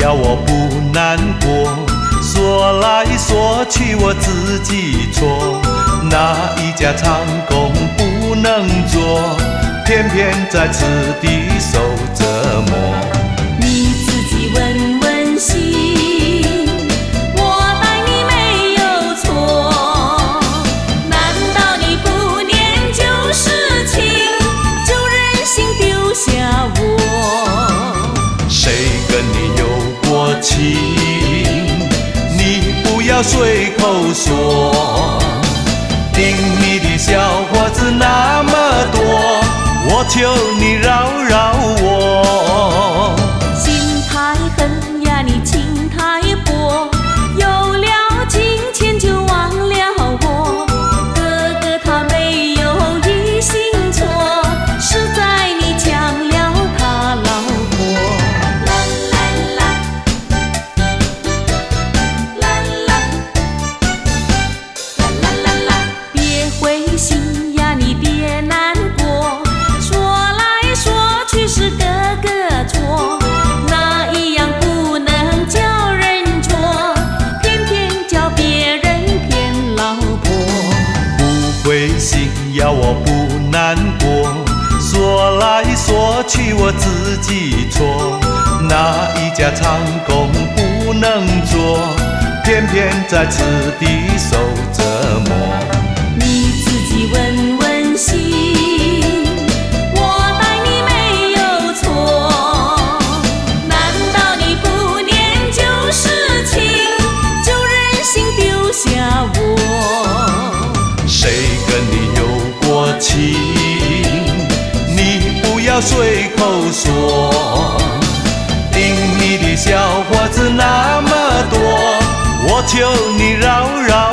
要我不难过，说来说去我自己错，那一家长工不能做，偏偏在此地受折磨。不要随口说。听你的小伙子那么多，我求你要我不难过。说来说去我自己错，那一家长工不能做，偏偏在此地受折磨。随口说。听你的小伙子那么多，我求你饶饶